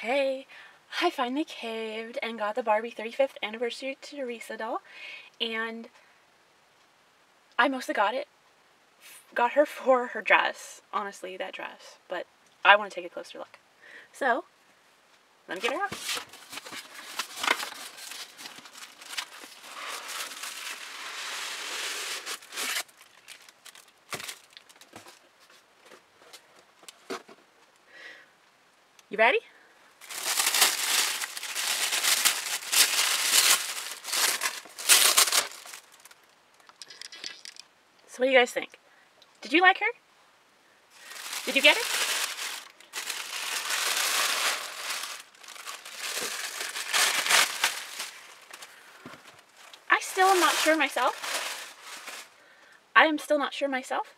Hey, I finally caved and got the Barbie 35th anniversary Teresa doll, and I mostly got it, got her for her dress, honestly, that dress, but I want to take a closer look. So, let me get her out. You ready? So what do you guys think? Did you like her? Did you get it? I still am not sure myself. I am still not sure myself,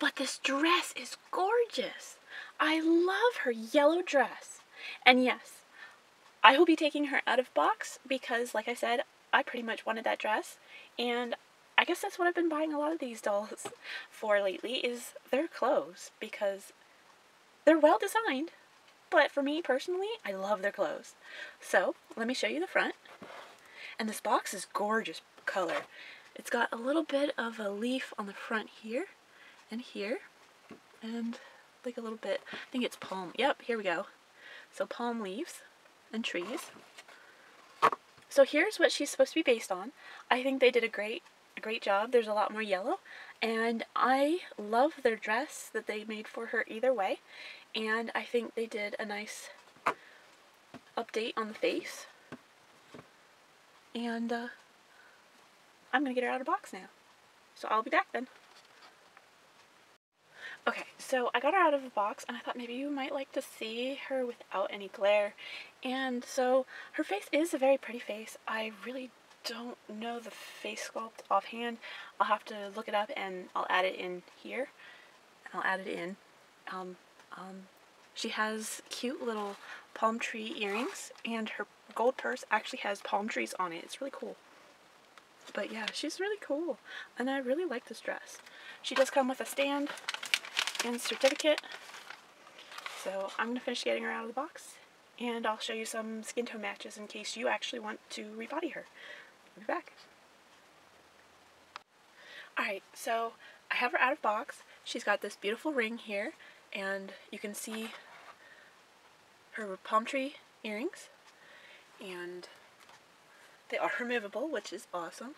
but this dress is gorgeous. I love her yellow dress. And yes, I will be taking her out of box because, like I said, I pretty much wanted that dress. And guess that's what I've been buying a lot of these dolls for lately is their clothes because they're well designed. But for me personally, I love their clothes. So, let me show you the front. And this box is gorgeous color. It's got a little bit of a leaf on the front here and here. And like a little bit, I think it's palm. Yep, here we go. So palm leaves and trees. So here's what she's supposed to be based on. I think they did a great great job. There's a lot more yellow and I love their dress that they made for her either way and I think they did a nice update on the face and uh, I'm gonna get her out of the box now so I'll be back then. Okay, so I got her out of the box and I thought maybe you might like to see her without any glare. And so her face is a very pretty face. I really don't know the face sculpt offhand. I'll have to look it up and I'll add it in here. I'll add it in. Um, um, she has cute little palm tree earrings and her gold purse actually has palm trees on it. It's really cool. But yeah, she's really cool and I really like this dress. She does come with a stand and certificate. So I'm going to finish getting her out of the box and I'll show you some skin tone matches in case you actually want to rebody her. I'll be back. Alright, so I have her out of box. She's got this beautiful ring here, and you can see her palm tree earrings, and they are removable, which is awesome.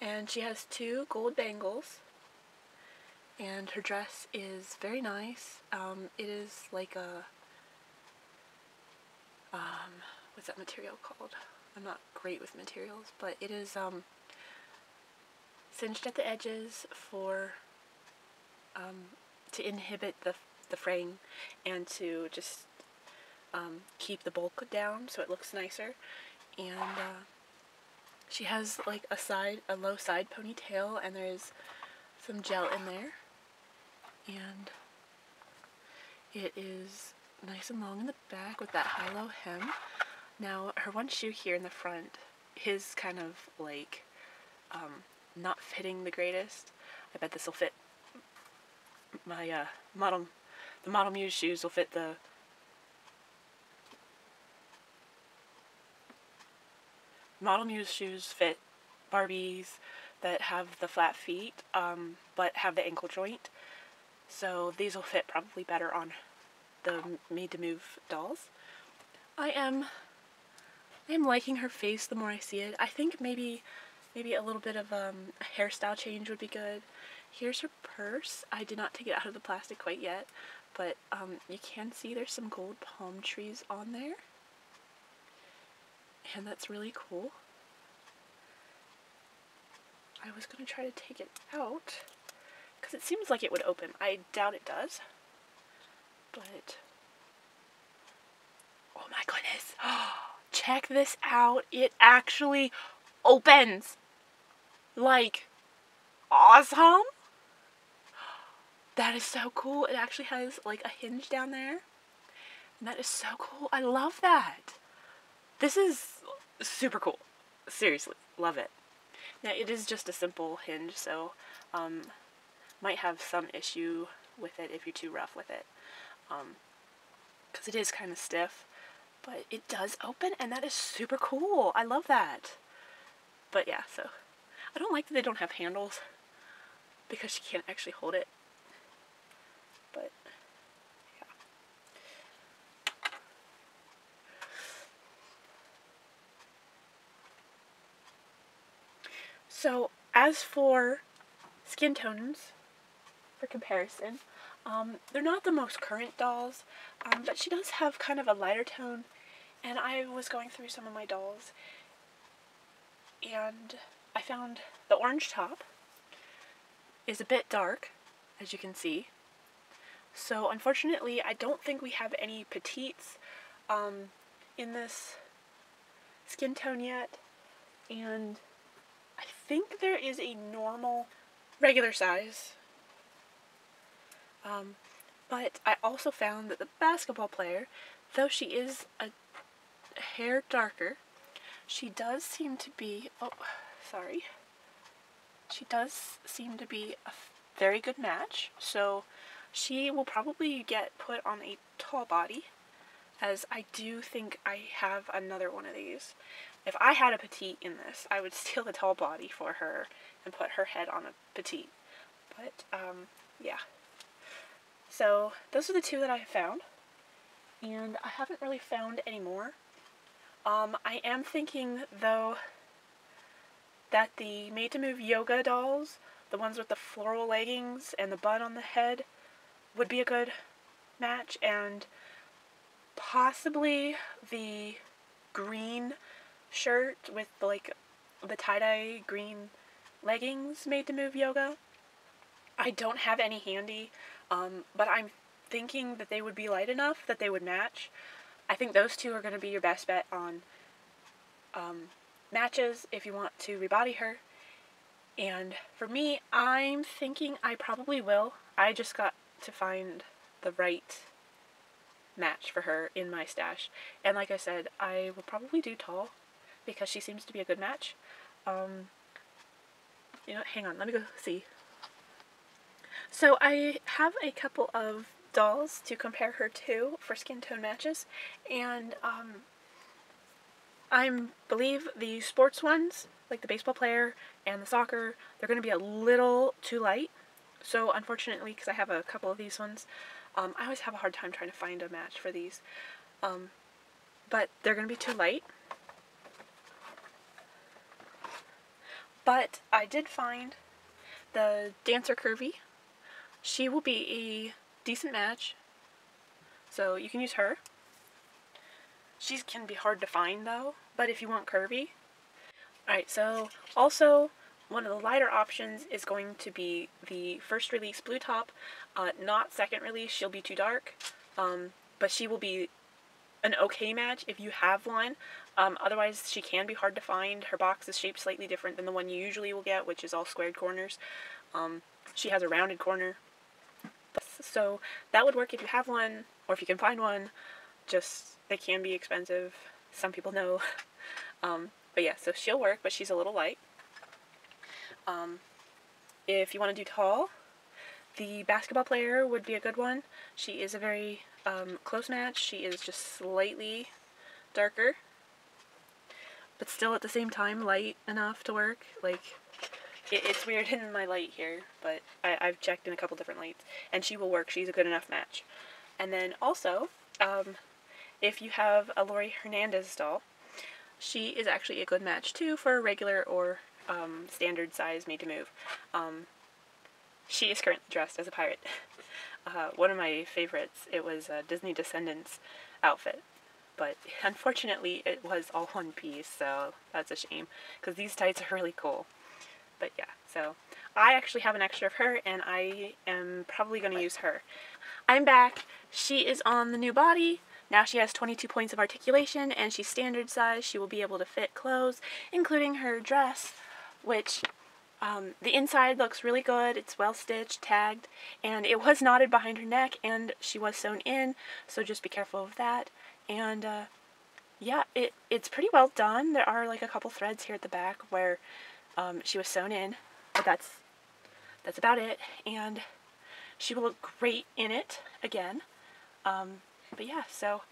And she has two gold bangles, and her dress is very nice. Um, it is like a, um, what's that material called? I'm not great with materials, but it is um, cinched at the edges for um, to inhibit the, the fraying and to just um, keep the bulk down so it looks nicer. And uh, she has like a side, a low side ponytail and there's some gel in there. And it is nice and long in the back with that high-low hem. Now, her one shoe here in the front is kind of like um, not fitting the greatest. I bet this will fit my uh, model, the Model Muse shoes will fit the Model Muse shoes fit Barbies that have the flat feet um, but have the ankle joint. So these will fit probably better on the made to move dolls. I am I'm liking her face the more I see it. I think maybe maybe a little bit of um, a hairstyle change would be good. Here's her purse. I did not take it out of the plastic quite yet, but um, you can see there's some gold palm trees on there. And that's really cool. I was going to try to take it out because it seems like it would open. I doubt it does, but oh my goodness. check this out. It actually opens. Like, awesome. That is so cool. It actually has like a hinge down there. And that is so cool. I love that. This is super cool. Seriously, love it. Now it is just a simple hinge, so um, might have some issue with it if you're too rough with it. Um, because it is kind of stiff. But it does open and that is super cool. I love that. But yeah, so I don't like that they don't have handles because she can't actually hold it. But yeah. So as for skin tones, for comparison, um, they're not the most current dolls, um, but she does have kind of a lighter tone. And I was going through some of my dolls, and I found the orange top is a bit dark, as you can see. So unfortunately, I don't think we have any petites um, in this skin tone yet. And I think there is a normal, regular size. Um, but I also found that the basketball player, though she is a hair darker, she does seem to be, oh, sorry, she does seem to be a very good match, so she will probably get put on a tall body, as I do think I have another one of these. If I had a petite in this, I would steal the tall body for her and put her head on a petite. But, um, yeah. So, those are the two that I have found. And I haven't really found any more. Um, I am thinking, though, that the Made to Move yoga dolls, the ones with the floral leggings and the bun on the head, would be a good match, and possibly the green shirt with like the tie-dye green leggings made to move yoga. I don't have any handy, um, but I'm thinking that they would be light enough that they would match. I think those two are going to be your best bet on um, matches if you want to rebody her. And for me, I'm thinking I probably will. I just got to find the right match for her in my stash. And like I said, I will probably do tall because she seems to be a good match. Um, you know, hang on, let me go see. So I have a couple of dolls to compare her to for skin tone matches, and um, I believe the sports ones, like the baseball player and the soccer, they're going to be a little too light. So unfortunately, because I have a couple of these ones, um, I always have a hard time trying to find a match for these. Um, but they're going to be too light. But I did find the Dancer Curvy. She will be a decent match. So you can use her. She can be hard to find though, but if you want curvy. Alright, so also one of the lighter options is going to be the first release blue top, uh, not second release, she'll be too dark, um, but she will be an okay match if you have one. Um, otherwise, she can be hard to find. Her box is shaped slightly different than the one you usually will get, which is all squared corners. Um, she has a rounded corner. So that would work if you have one, or if you can find one. Just they can be expensive. Some people know. Um, but yeah, so she'll work, but she's a little light. Um, if you want to do tall, the basketball player would be a good one. She is a very um, close match. She is just slightly darker, but still at the same time light enough to work. Like, it, it's weird in my light here, but I, I've checked in a couple different lights, and she will work. She's a good enough match. And then also, um, if you have a Laurie Hernandez doll, she is actually a good match too for a regular or um, standard size made to move. Um, she is currently dressed as a pirate. Uh, one of my favorites, it was a Disney Descendants outfit. But unfortunately, it was all one piece, so that's a shame. Because these tights are really cool. But yeah, so I actually have an extra of her, and I am probably going to use her. I'm back. She is on the new body. Now she has 22 points of articulation and she's standard size. She will be able to fit clothes, including her dress, which um, the inside looks really good. It's well stitched, tagged, and it was knotted behind her neck and she was sewn in, so just be careful of that. And uh, yeah, it, it's pretty well done. There are like a couple threads here at the back where um, she was sewn in, but that's, that's about it. And she will look great in it again. Um, but yeah, so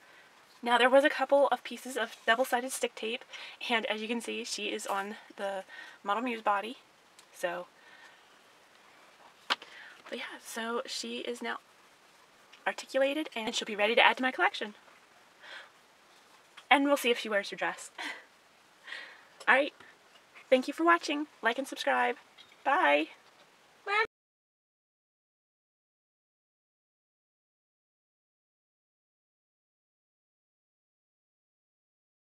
now there was a couple of pieces of double-sided stick tape, and as you can see, she is on the Model Muse body. So, but yeah, so she is now articulated, and she'll be ready to add to my collection. And we'll see if she wears her dress. Alright, thank you for watching. Like and subscribe. Bye!